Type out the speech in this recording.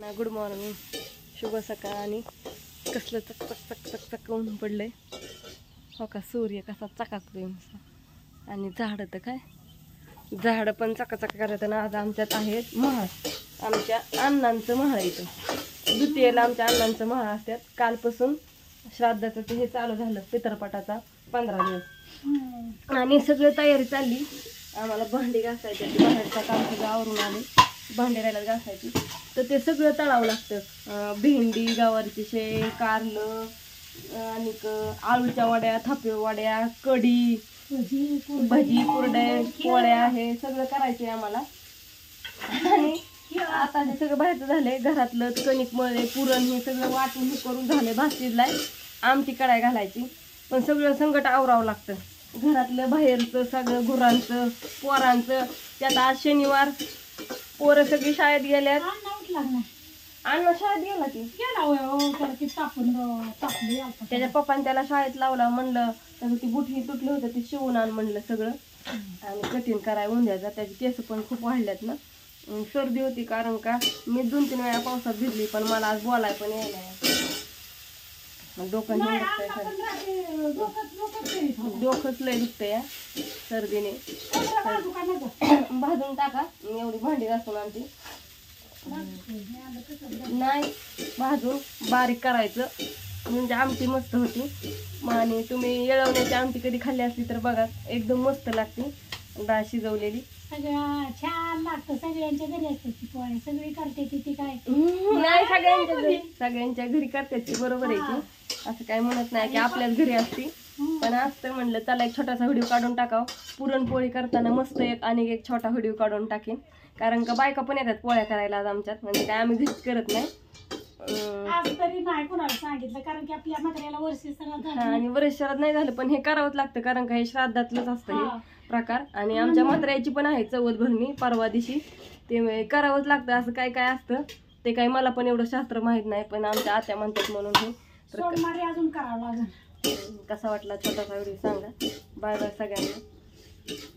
ना good morning शुभ सकाळ आणि कसलं चक चक चक चक चक ऊन पडलंय. हो का सूर्य कसा चकाकतोय मस्त आणि झाडं तर काय? झाडं पण चकाचक करत ना आज आमच्यात आहेत महाळ आमच्या अण्णांचं महाळ इथं. द्वितीयला आमच्या अण्णांचं महाळ असतात. कालपासून श्राद्धाचं ते हे चालू झालं पितरपटाचा पंधरा दिवस. आणि सगळं तयारी चालली. आम्हाला भांडी घासायची बाहेरचा काम सगळं आवरून आले. भांडी राहिला घासायची. तर ते सगळं तळावं लागतं. भेंडी गवारीची शेंग कारलं आणि आळूच्या वड्या थापे वड्या कढी भजी कुरडे पोळ्या हे सगळं करायचे आम्हाला. आणि आता हे सगळं बाहेरचं झालंय. घरातलं कणिक मळे पुरण हे सगळं वाटून हे करून झाले भात आमची कढाई घालायची. पण सगळं संकट आवरावं लागतं. घरातलं बाहेरचं सगळं गुरांचं पोरांचं. त्यात आज शनिवार पोरं सगळी शाळेत गेल्यात. अण्णा शाळेत गेला की. त्याच्या पप्पाने त्याला शाळेत लावला म्हणलं त्याचं ती बुटही तुटली होतं ती शिवून आण म्हणलं सगळं. आणि कठीण कराय उंद्याचा त्याची केस पण खूप वाढल्यात ना. अं, सर्दी होती कारण का मी दोन तीन वेळा पावसात भिजली पण मला आज बोलाय पण यायला मग डोकं हे सारखं. डोकंच लय दुखतंय या सर्दीने. भाजून टाका मी एवढी भांडी घासून आणते. नाही भाजून बारीक करायचं. म्हणजे आमटी मस्त होती. मग आणि तुम्ही येळवण्याची आमटी कधी खाल्ली असली तर बघा एकदम मस्त लागते. डाळ शिजवलेली. सगळं छान लागतं. सगळ्यांच्या घरी असते ती पोळी. सगळी करते ती ती काय? नाही सगळ्यांच्या घरी सगळ्यांच्या घरी करतात ती. बरोबर आहे की? असं काय म्हणत नाही की आपल्याच घरी असती. पण असतं म्हणलं चला एक छोटासा व्हिडिओ काढून टाकाव. पुरणपोळी करताना मस्त एक आणि एक छोटा व्हिडिओ काढून टाकेन. कारण का बायका पण येतात पोळ्या करायला आज आमच्यात म्हणजे काय आम्ही घरीच करत नाही. अं, आज तरी नाही कोणाला सांगितलं कारण की आपल्या म्हाताऱ्याला वर्षी सगळं आणि वर्ष श्राद्ध नाही झालं पण हे करावंच लागतं कारण का हे श्राद्धातलंच असतं हा. प्रकार. आणि आमच्या म्हाताऱ्याची पण आहे चवत भरणी परवा दिवशी. ते करावंच लागतं असं काय काय असतं ते काही मला पण एवढं शास्त्र माहीत नाही पण आमच्या आत्या म्हणतात म्हणून हे. अजून करावं लागेल. कसा वाटला छोटासा व्हिडिओ सांगा. बाय बाय सगळ्यांना.